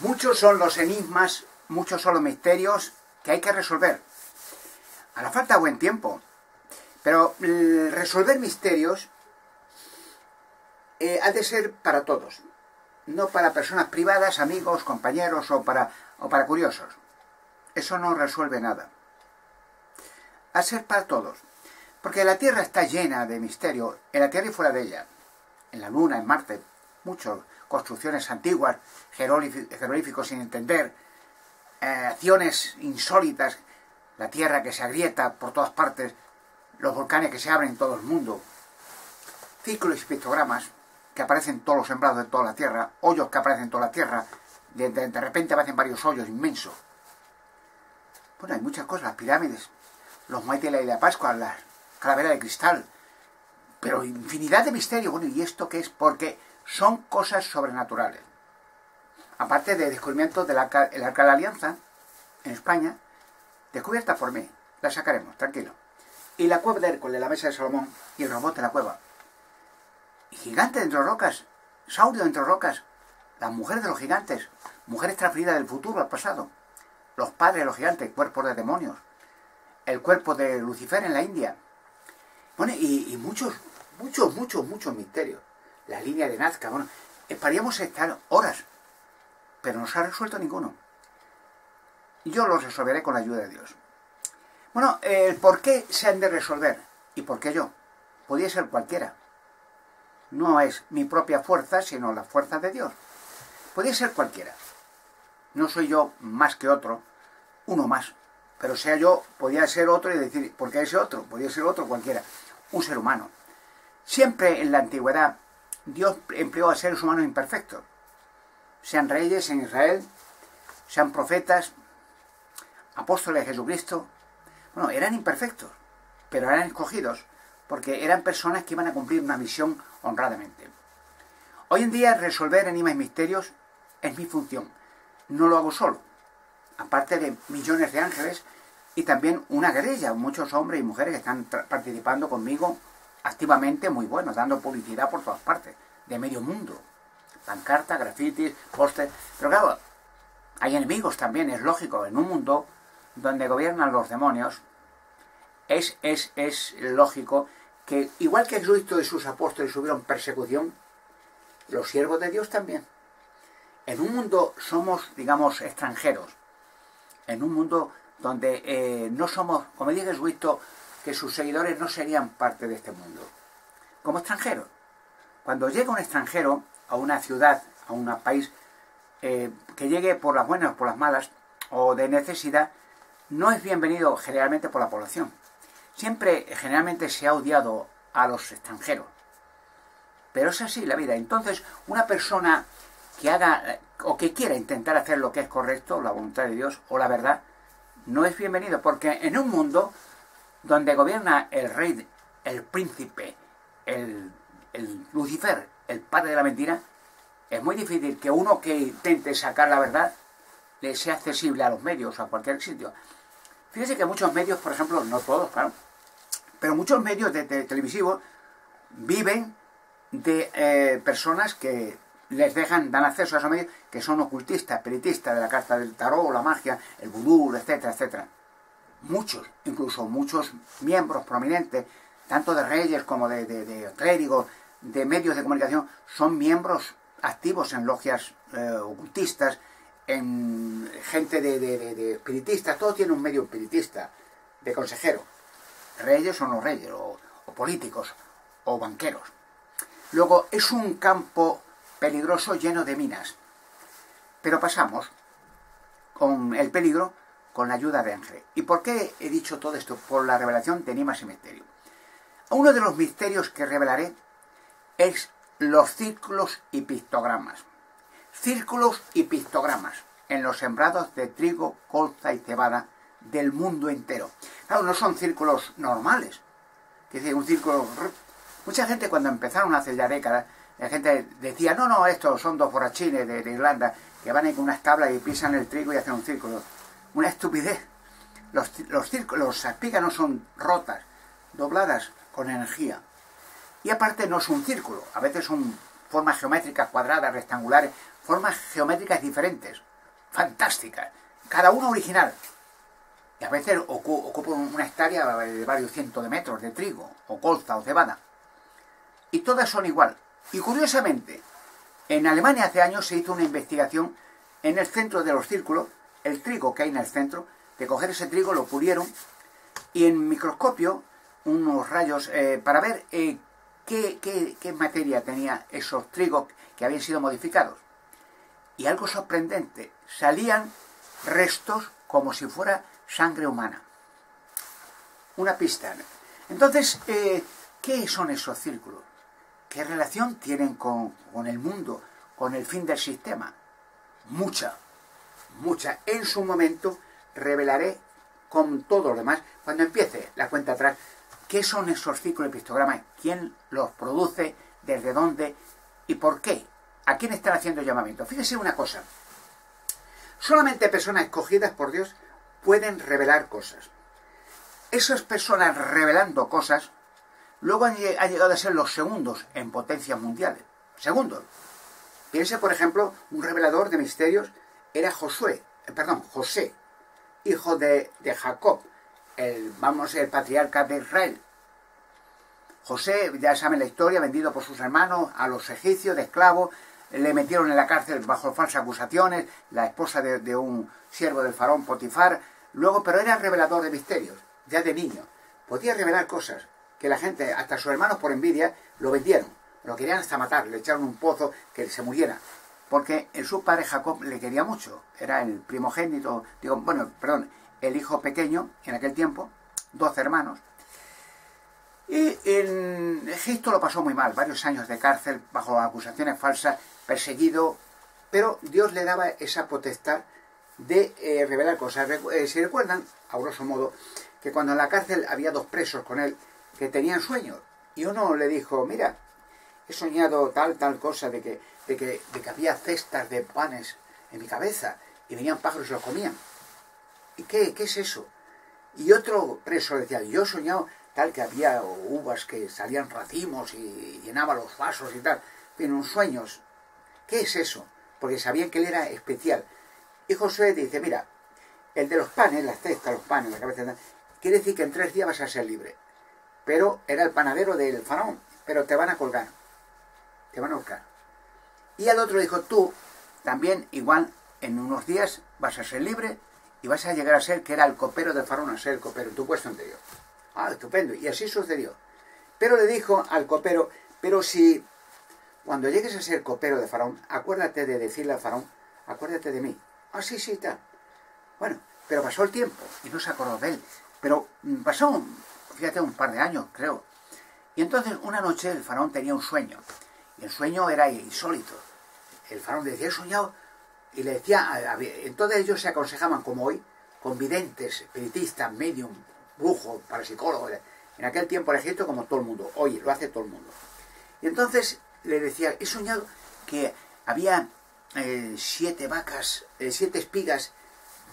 Muchos son los enigmas, muchos son los misterios que hay que resolver. A la falta de buen tiempo. Pero mm, resolver misterios eh, ha de ser para todos. No para personas privadas, amigos, compañeros o para, o para curiosos. Eso no resuelve nada. Ha de ser para todos. Porque la Tierra está llena de misterio, en la Tierra y fuera de ella. En la Luna, en Marte, muchas construcciones antiguas, jeroglíficos sin entender, eh, acciones insólitas, la tierra que se agrieta por todas partes, los volcanes que se abren en todo el mundo, ciclos y pictogramas que aparecen en todos los sembrados de toda la tierra, hoyos que aparecen en toda la tierra, de, repente aparecen varios hoyos inmensos. Bueno, hay muchas cosas, las pirámides, los muertes de la isla Pascua, la calavera de cristal, pero infinidad de misterios. Bueno, ¿y esto qué es? Porque son cosas sobrenaturales. Aparte de descubrimiento del arca, de la alianza en España, descubierta por mí, la sacaremos, tranquilo. Y la cueva de Hércules, la mesa de Salomón y el robot de la cueva. Gigante dentro de rocas, saurio dentro de rocas, las mujeres de los gigantes, mujeres transferidas del futuro al pasado, los padres de los gigantes, cuerpos de demonios, el cuerpo de Lucifer en la India. Bueno, y, y muchos, muchos, muchos, muchos misterios la línea de Nazca. Bueno, podríamos estar horas, pero no se ha resuelto ninguno. Yo lo resolveré con la ayuda de Dios. Bueno, el por qué se han de resolver y por qué yo. Podría ser cualquiera. No es mi propia fuerza, sino la fuerza de Dios. Podría ser cualquiera. No soy yo más que otro, uno más. Pero sea yo, podría ser otro y decir, ¿por qué ese otro? Podría ser otro cualquiera. Un ser humano. Siempre en la antigüedad Dios empleó a seres humanos imperfectos, sean reyes en Israel, sean profetas, apóstoles de Jesucristo. Bueno, eran imperfectos, pero eran escogidos porque eran personas que iban a cumplir una misión honradamente. Hoy en día resolver enigmas y misterios es mi función. No lo hago solo. Aparte de millones de ángeles y también una guerrilla, muchos hombres y mujeres que están participando conmigo activamente muy bueno, dando publicidad por todas partes, de medio mundo. Pancarta, grafitis, postes. Pero claro, hay enemigos también, es lógico. En un mundo donde gobiernan los demonios, es, es, es lógico que, igual que Cristo y sus apóstoles subieron persecución, los siervos de Dios también. En un mundo somos, digamos, extranjeros. En un mundo donde eh, no somos, como dice Jesucristo, que sus seguidores no serían parte de este mundo. Como extranjeros. Cuando llega un extranjero a una ciudad, a un país, eh, que llegue por las buenas o por las malas, o de necesidad, no es bienvenido generalmente por la población. Siempre, generalmente, se ha odiado a los extranjeros. Pero es así la vida. Entonces, una persona que haga o que quiera intentar hacer lo que es correcto, la voluntad de Dios o la verdad, no es bienvenido, porque en un mundo donde gobierna el rey, el príncipe, el, Lucifer, el padre de la mentira, es muy difícil que uno que intente sacar la verdad le sea accesible a los medios a cualquier sitio. Fíjese que muchos medios, por ejemplo, no todos, claro, pero muchos medios televisivos viven de eh, personas que les dejan, dan acceso a esos medios que son ocultistas, peritistas de la carta del tarot, la magia, el vudú, etcétera, etcétera muchos, incluso muchos miembros prominentes, tanto de reyes como de, clérigos, de medios de comunicación, son miembros activos en logias eh, ocultistas, en gente de, espiritistas, todo tiene un medio espiritista, de consejero. Reyes o no reyes, o políticos, o banqueros. Luego, es un campo peligroso lleno de minas. Pero pasamos con el peligro con la ayuda de ángeles. ¿Y por qué he dicho todo esto? Por la revelación de enigmas y misterios. Uno de los misterios que revelaré es los círculos y pictogramas. Círculos y pictogramas en los sembrados de trigo, colza y cebada del mundo entero. Claro, no son círculos normales. Que un círculo... Mucha gente cuando empezaron hace ya décadas, la gente decía, no, no, estos son dos borrachines de, Irlanda que van con unas tablas y pisan el trigo y hacen un círculo una estupidez. Los, los, los son rotas, dobladas con energía. Y aparte no es un círculo, a veces son formas geométricas, cuadradas, rectangulares, formas geométricas diferentes, fantásticas, cada una original. Y a veces ocupa una hectárea de varios cientos de metros de trigo, o colza, o cebada. Y todas son igual. Y curiosamente, en Alemania hace años se hizo una investigación en el centro de los círculos, el trigo que hay en el centro, de coger ese trigo, lo pulieron, y en microscopio, unos rayos, eh, para ver eh, qué, qué materia tenía esos trigos que habían sido modificados. Y algo sorprendente, salían restos como si fuera sangre humana. Una pista. Entonces, eh, ¿qué son esos círculos? ¿Qué relación tienen con, con el mundo, con el fin del sistema? Mucha, mucha. En su momento revelaré con todo lo demás, cuando empiece la cuenta atrás, qué son esos círculos de quién los produce, desde dónde y por qué. ¿A quién están haciendo llamamiento? Fíjese una cosa. Solamente personas escogidas por Dios pueden revelar cosas. Esas personas revelando cosas luego han, llegado a ser los segundos en potencias mundiales. Segundos. Piense, por ejemplo, un revelador de misterios era Josué, eh, perdón, José, hijo de, de Jacob, el, vamos, el patriarca de Israel. José, ya saben la historia, vendido por sus hermanos a los egipcios de esclavo, le metieron en la cárcel bajo falsas acusaciones, la esposa de, un siervo del faraón Potifar, luego, pero era revelador de misterios, ya de niño. Podía revelar cosas que la gente, hasta sus hermanos por envidia, lo vendieron. Lo querían hasta matar, le echaron un pozo que se muriera. Porque su padre Jacob le quería mucho. Era el primogénito, digo, bueno, perdón, el hijo pequeño en aquel tiempo, doce hermanos. Y en Egipto lo pasó muy mal, varios años de cárcel bajo acusaciones falsas perseguido, pero Dios le daba esa potestad de eh, revelar cosas. Eh, si recuerdan, a grosso modo, que cuando en la cárcel había dos presos con él que tenían sueños, y uno le dijo, mira, he soñado tal, tal cosa de que, de que, de que había cestas de panes en mi cabeza, y venían pájaros y los comían. ¿Y qué, qué es eso? Y otro preso decía, yo he soñado tal que había uvas que salían racimos y llenaba los vasos y tal. En un sueños ¿Qué es eso? Porque sabían que él era especial. Y Josué dice, mira, el de los panes, la cesta, los panes, la cabeza, quiere decir que en tres días vas a ser libre. Pero era el panadero del faraón, pero te van a colgar. Te van a colgar. Y al otro dijo, tú también igual en unos días vas a ser libre y vas a llegar a ser, que era el copero del faraón, a ser el copero, en tu puesto anterior. Ah, estupendo. Y así sucedió. Pero le dijo al copero, pero si cuando llegues a ser copero de Faraón, acuérdate de decirle al Faraón, acuérdate de mí. Ah, sí, sí, tal. Bueno, pero pasó el tiempo y no se acordó de él. Pero mm, pasó, fíjate, un par de años, creo. Y entonces una noche el faraón tenía un sueño. Y el sueño era insólito. El faraón le decía, he soñado. Y le decía, entonces ellos se aconsejaban, como hoy, con videntes, espiritistas, medium, brujo, parapsicólogos. En aquel tiempo en Egipto, como todo el mundo. Hoy lo hace todo el mundo. Y entonces le decía, he soñado que había eh, siete vacas, eh, siete espigas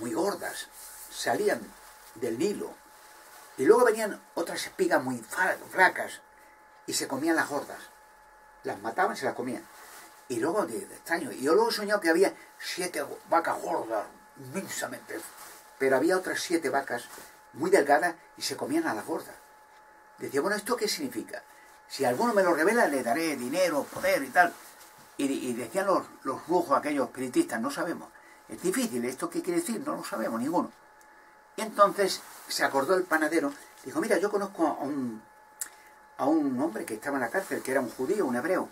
muy gordas, salían del Nilo, y luego venían otras espigas muy flacas y se comían las gordas. Las mataban y se las comían. Y luego, de, extraño, y yo luego he soñado que había siete vacas gordas, inmensamente, pero había otras siete vacas muy delgadas y se comían a las gordas. Decía, bueno, ¿esto qué significa? Si alguno me lo revela, le daré dinero, poder y tal. Y, decían los, los brujos, aquellos espiritistas, no sabemos. Es difícil, ¿esto qué quiere decir? No lo sabemos ninguno. Y entonces se acordó el panadero, dijo, mira, yo conozco a un, a un hombre que estaba en la cárcel, que era un judío, un hebreo.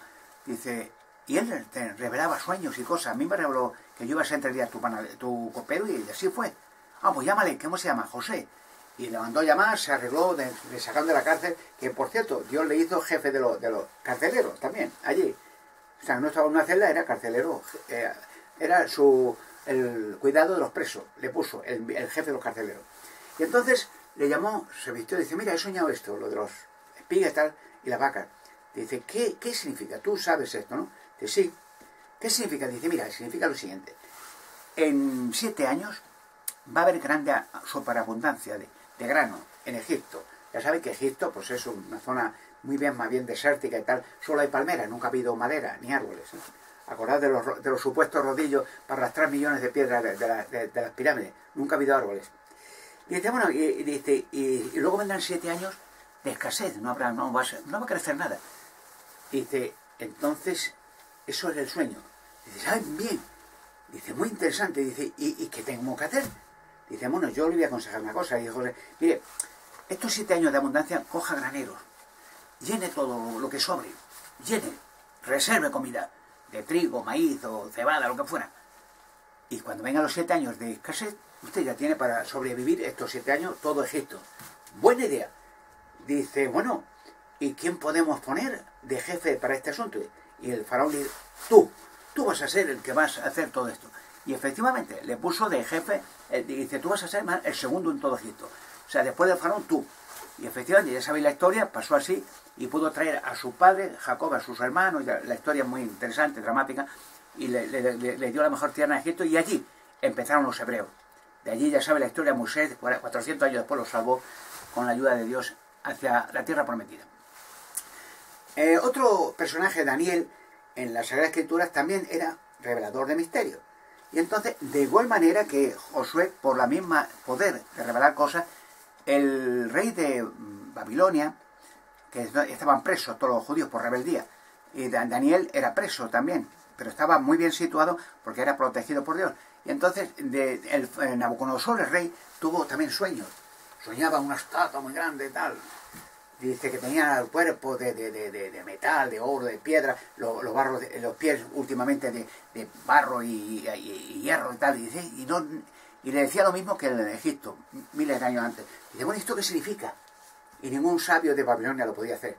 Dice, y él te revelaba sueños y cosas. A mí me reveló que yo iba a ser entre tu, tu copero y así fue. Ah, pues llámale, ¿cómo se llama? José y le mandó a llamar, se arregló, de, le sacaron de la cárcel, que por cierto, Dios le hizo jefe de, los de los carceleros también, allí. O sea, no estaba en una celda, era carcelero, eh, era su, el cuidado de los presos, le puso el, jefe de los carceleros. Y entonces le llamó, se vistió y dice, mira, he soñado esto, lo de los espigas y tal, y las vacas. Dice, ¿qué, ¿qué significa? Tú sabes esto, ¿no? Dice, sí. ¿Qué significa? Dice, mira, significa lo siguiente. En siete años va a haber grande superabundancia de, de grano en Egipto. Ya sabe que Egipto pues es una zona muy bien, más bien desértica y tal, solo hay palmeras, nunca ha habido madera ni árboles. Acordad de los, de los supuestos rodillos para arrastrar millones de piedras de, las pirámides, nunca ha habido árboles. Y dice, bueno, y, dice, y, luego vendrán siete años de escasez, no, habrá, no, va a, no va a crecer nada. Y dice, entonces, eso es el sueño. Dice, ¿saben bien? Dice, muy interesante. Dice, ¿y, qué tengo que hacer? Dice, bueno, yo le voy a aconsejar una cosa. Dice José, mire, estos siete años de abundancia, coja graneros, llene todo lo que sobre, llene, reserve comida, de trigo, maíz o cebada, lo que fuera. Y cuando vengan los siete años de escasez, usted ya tiene para sobrevivir estos siete años todo Egipto. Buena idea. Dice, bueno, ¿y quién podemos poner de jefe para este asunto? Y el faraón le dice, tú, tú vas a ser el que vas a hacer todo esto. Y efectivamente, le puso de jefe, eh, dice, tú vas a ser el segundo en todo Egipto. O sea, después del faraón, tú. Y efectivamente, ya sabéis la historia, pasó así, y pudo traer a su padre, Jacob, a sus hermanos, la historia es muy interesante, dramática, y le, dio la mejor tierra en Egipto, y allí empezaron los hebreos. De allí ya sabe la historia, Moisés, 400 años después lo salvó con la ayuda de Dios hacia la tierra prometida. Eh, otro personaje, Daniel, en las Sagradas Escrituras también era revelador de misterios. Y entonces, de igual manera que Josué, por la misma poder de revelar cosas, el rey de Babilonia, que estaban presos todos los judíos por rebeldía, y Daniel era preso también, pero estaba muy bien situado porque era protegido por Dios. Y entonces de, el, eh, Nabucodonosor, el rey, tuvo también sueños. Soñaba una estatua muy grande y tal. Dice que tenía el cuerpo de, de, metal, de oro, de piedra, los, barros, los pies últimamente de, barro y, hierro y tal. Y, dice, y, no, y le decía lo mismo que en Egipto, miles de años antes. Dice, bueno, ¿esto qué significa? Y ningún sabio de Babilonia lo podía hacer.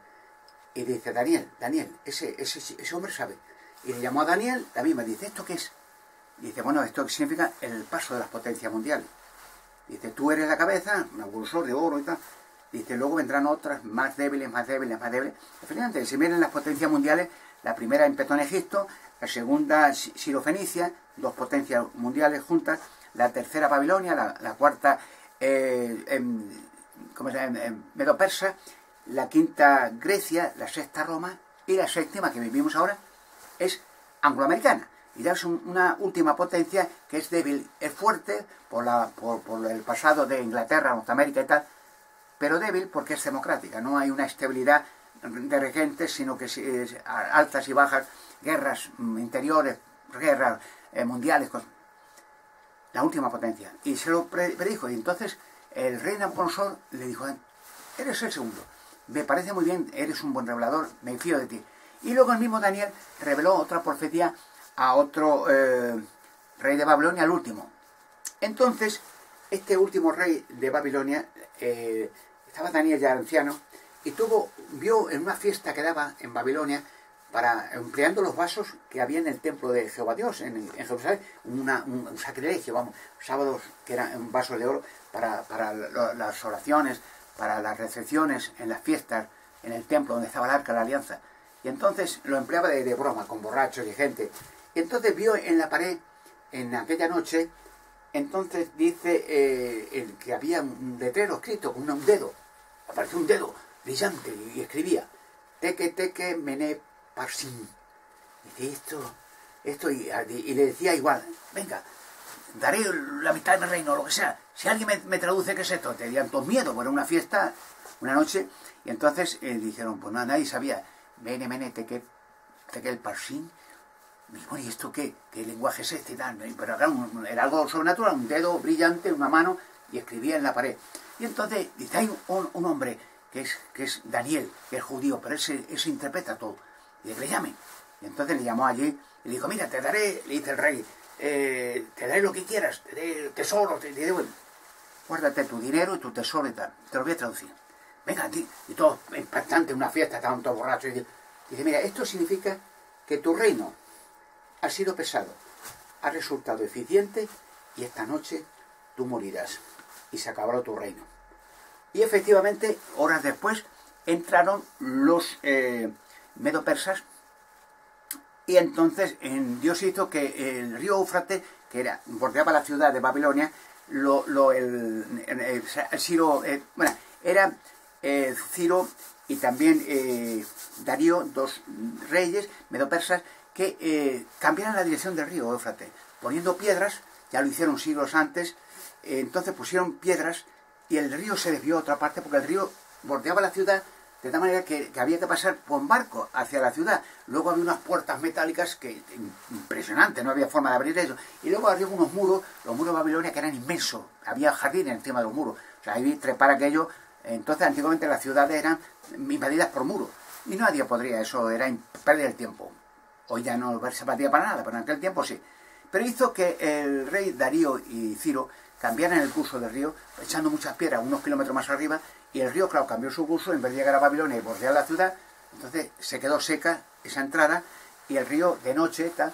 Y dice, Daniel, Daniel, ese, ese, ese hombre sabe. Y le llamó a Daniel, la misma, dice, ¿esto qué es? dice, bueno, esto significa el paso de las potencias mundiales. Dice, tú eres la cabeza, un impulsor de oro y tal. Dice, luego vendrán otras más débiles, más débiles, más débiles. Efectivamente, si miren las potencias mundiales, la primera empezó en Egipto, la segunda Sirofenicia, dos potencias mundiales juntas, la tercera Babilonia, la, cuarta eh, en, ¿cómo? Medo Persa, la quinta Grecia, la sexta Roma y la séptima que vivimos ahora es angloamericana y es una última potencia que es débil, es fuerte por, la, por, el pasado de Inglaterra, Norteamérica y tal, pero débil porque es democrática, no hay una estabilidad de regentes, sino que es altas y bajas, guerras interiores, guerras eh, mundiales, la última potencia. Y se lo predijo, y entonces el rey Nabucodonosor le dijo, eres el segundo, me parece muy bien, eres un buen revelador, me fío de ti. Y luego el mismo Daniel reveló otra profecía a otro eh, rey de Babilonia, al último. Entonces, este último rey de Babilonia, eh, estaba Daniel ya anciano, y tuvo, vio en una fiesta que daba en Babilonia, para empleando los vasos que había en el templo de Jehová Dios, en, Jerusalén, un, sacrilegio, vamos, sábados que eran vasos de oro para, para las oraciones, para las recepciones, en las fiestas, en el templo donde estaba el arca de la alianza. Y entonces lo empleaba de broma, con borrachos y gente. Entonces vio en la pared, en aquella noche, entonces dice eh, que había un letrero escrito con un dedo. Apareció un dedo brillante y escribía, teque, teque, mené, parsin. Dice, esto, esto, y, le decía igual, venga, daré la mitad de mi reino, lo que sea. Si alguien me, traduce qué es esto, te dirían todos miedo, era una fiesta, una noche, y entonces eh, dijeron, pues nada, nadie sabía, mene, mene, teque, teque el parsin, y ¿esto qué? ¿Qué lenguaje es este? Pero era algo sobrenatural, un dedo brillante, una mano, y escribía en la pared. Y entonces dice, hay un, hombre que es, que es Daniel, que es judío, pero ese, ese interpreta todo. Y le llame. Y entonces le llamó allí y le dijo, mira, te daré, le dice el rey, eh, te daré lo que quieras, te daré tesoro, te, diré, bueno, guárdate tu dinero y tu tesoro y tal. Te lo voy a traducir. Venga, ti. Y todo impactante, una fiesta, estaban todos borrachos. Y dice, mira, esto significa que tu reino ha sido pesado, ha resultado eficiente y esta noche tú morirás y se acabará tu reino. Y efectivamente, horas después, entraron los eh, medo-persas y entonces en, Dios hizo que el río Eufrate, que era, bordeaba la ciudad de Babilonia, lo, el, Ciro, eh, bueno, era eh, Ciro y también eh, Darío, dos reyes medo-persas, que eh, cambiaran la dirección del río Éufrates, poniendo piedras, ya lo hicieron siglos antes, eh, entonces pusieron piedras y el río se desvió a otra parte porque el río bordeaba la ciudad de tal manera que, había que pasar por barco hacia la ciudad. Luego había unas puertas metálicas que impresionante, no había forma de abrir eso. Y luego había unos muros, los muros de Babilonia que eran inmensos, había jardines encima de los muros. O sea, ahí trepar aquello. Entonces, antiguamente las ciudades eran invadidas por muros. Y nadie podría, eso era perder el tiempo. Hoy ya no se partía para nada, pero en aquel tiempo sí. Pero hizo que el rey Darío y Ciro cambiaran el curso del río, echando muchas piedras unos kilómetros más arriba, y el río, claro, cambió su curso, en vez de llegar a Babilonia y bordear la ciudad, entonces se quedó seca esa entrada, y el río de noche tal,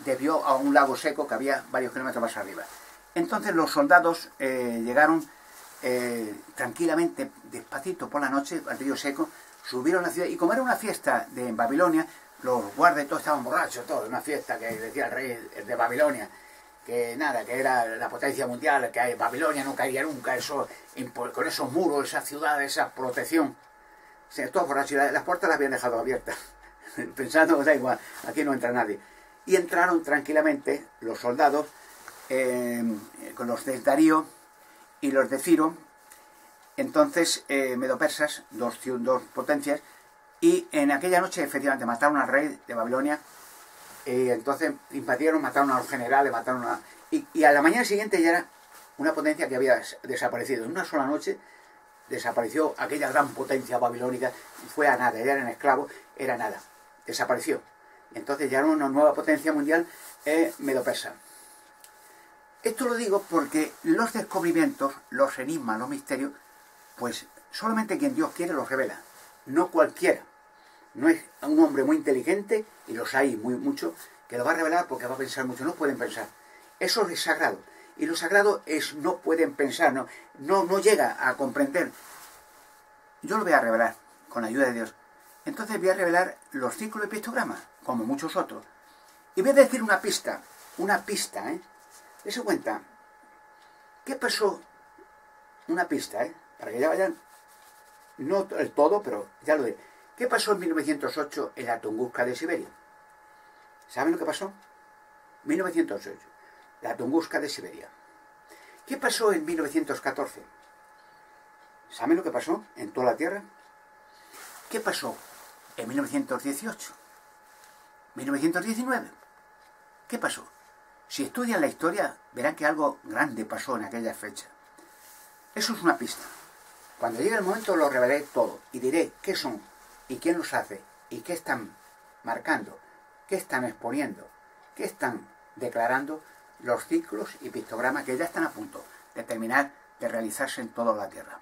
desvió a un lago seco que había varios kilómetros más arriba. Entonces los soldados eh, llegaron eh, tranquilamente, despacito por la noche, al río seco, subieron a la ciudad, y como era una fiesta de Babilonia, los guardias todos estaban borrachos, todo, una fiesta que decía el rey de Babilonia, que nada, que era la potencia mundial, que Babilonia no caería nunca, eso, con esos muros, esa ciudad, esa protección. O sea, todos borrachos, las puertas las habían dejado abiertas, pensando da igual, aquí no entra nadie. Y entraron tranquilamente los soldados, eh, con los de Darío y los de Ciro, entonces eh, medopersas, dos, dos potencias, y en aquella noche efectivamente mataron al rey de Babilonia y entonces invadieron, mataron a los generales, mataron a... Y, a la mañana siguiente ya era una potencia que había desaparecido. En una sola noche desapareció aquella gran potencia babilónica, fue a nada, ya eran esclavos, era nada, desapareció. Y entonces ya era una nueva potencia mundial eh, medo-persa. Esto lo digo porque los descubrimientos, los enigmas, los misterios, pues solamente quien Dios quiere los revela, no cualquiera no es un hombre muy inteligente, y los hay muy mucho, que lo va a revelar porque va a pensar mucho, no pueden pensar. Eso es sagrado. Y lo sagrado es no pueden pensar, no, no, no llega a comprender. Yo lo voy a revelar con la ayuda de Dios. Entonces voy a revelar los círculos de pictogramas, como muchos otros. Y voy a decir una pista, una pista, ¿eh? Dese cuenta. ¿Qué pasó? Una pista, ¿eh? Para que ya vayan, no el todo, pero ya lo de. ¿Qué pasó en 1908 en la Tunguska de Siberia? ¿Saben lo que pasó? 1908, la Tunguska de Siberia. ¿Qué pasó en 1914? ¿Saben lo que pasó en toda la Tierra? ¿Qué pasó en 1918? 1919. ¿Qué pasó? Si estudian la historia, verán que algo grande pasó en aquella fecha. Eso es una pista. Cuando llegue el momento lo revelaré todo y diré qué son y quién los hace y qué están marcando, qué están exponiendo, qué están declarando los ciclos y pictogramas que ya están a punto de terminar de realizarse en toda la Tierra.